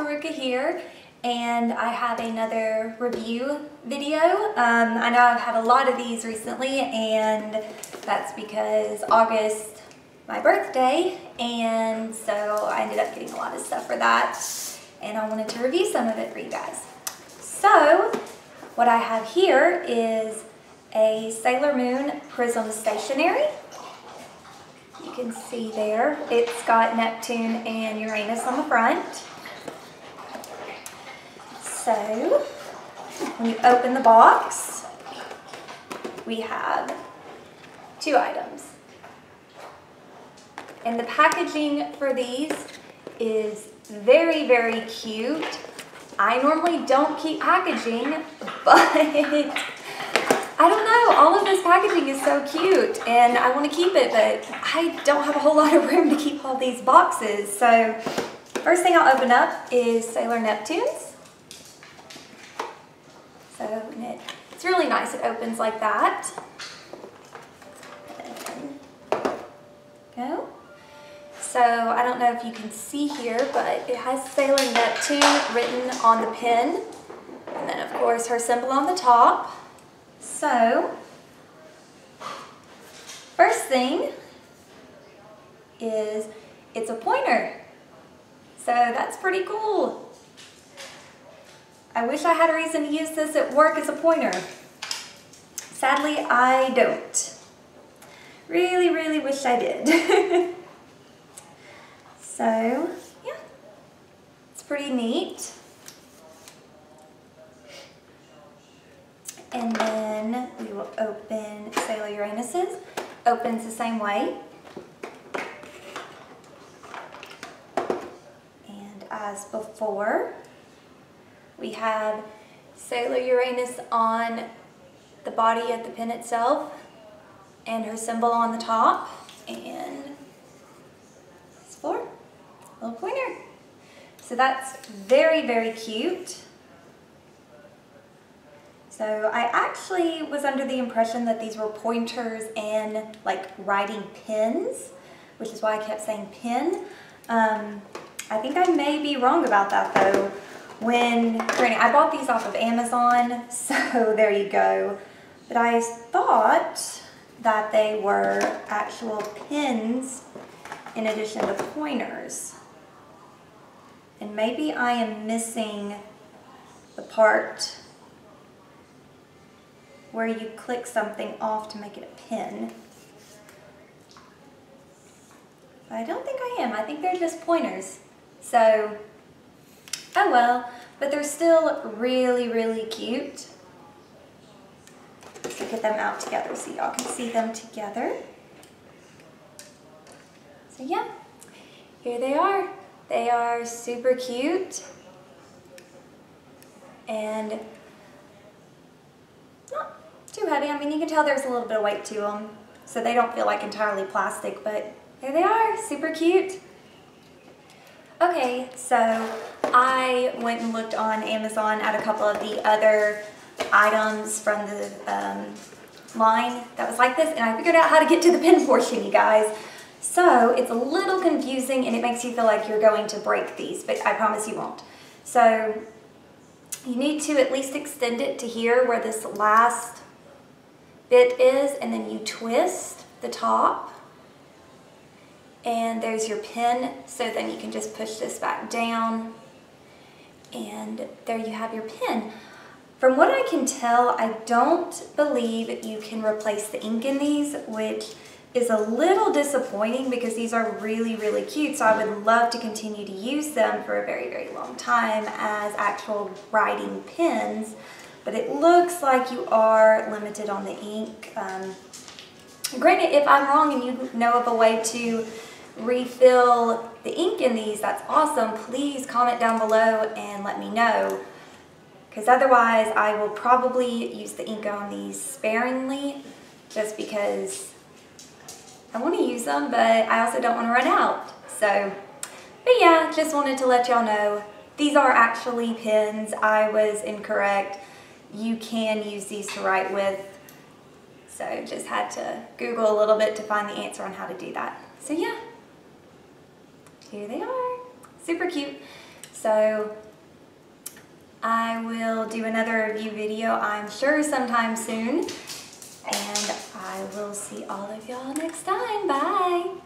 Faruka here and I have another review video. Um, I know I've had a lot of these recently and that's because August my birthday and so I ended up getting a lot of stuff for that and I wanted to review some of it for you guys. So what I have here is a Sailor Moon Prism Stationery. You can see there, it's got Neptune and Uranus on the front. So, when you open the box, we have two items. And the packaging for these is very, very cute. I normally don't keep packaging, but I don't know, all of this packaging is so cute and I want to keep it, but I don't have a whole lot of room to keep all these boxes. So first thing I'll open up is Sailor Neptunes. So it, it's really nice, it opens like that. Go. So I don't know if you can see here, but it has Sailor Neptune written on the pin. And then of course her symbol on the top. So, first thing is it's a pointer. So that's pretty cool. I wish I had a reason to use this at work as a pointer. Sadly, I don't. Really, really wish I did. so, yeah, it's pretty neat. And then we will open Sailor Uranus's. Opens the same way. And as before, we have Sailor Uranus on the body of the pin itself and her symbol on the top. And it's for little pointer. So that's very, very cute. So I actually was under the impression that these were pointers and like writing pins, which is why I kept saying pin. Um, I think I may be wrong about that though. When, I bought these off of Amazon, so there you go. But I thought that they were actual pins in addition to pointers. And maybe I am missing the part where you click something off to make it a pin. But I don't think I am. I think they're just pointers. So, oh well. But they're still really, really cute. Let's get them out together so y'all can see them together. So yeah, here they are. They are super cute. And not too heavy. I mean, you can tell there's a little bit of weight to them, so they don't feel like entirely plastic, but there they are, super cute. Okay, so I went and looked on Amazon at a couple of the other items from the um, line that was like this, and I figured out how to get to the pin portion, you guys. So it's a little confusing and it makes you feel like you're going to break these, but I promise you won't. So you need to at least extend it to here where this last bit is and then you twist the top and there's your pin so then you can just push this back down and there you have your pin. From what I can tell, I don't believe you can replace the ink in these, which is a little disappointing because these are really, really cute. So I would love to continue to use them for a very, very long time as actual writing pins but it looks like you are limited on the ink. Um, granted, if I'm wrong and you know of a way to refill the ink in these, that's awesome. Please comment down below and let me know. Because otherwise, I will probably use the ink on these sparingly just because I want to use them, but I also don't want to run out. So, but yeah, just wanted to let y'all know these are actually pens. I was incorrect you can use these to write with. So just had to Google a little bit to find the answer on how to do that. So yeah, here they are. Super cute. So I will do another review video, I'm sure sometime soon. And I will see all of y'all next time. Bye.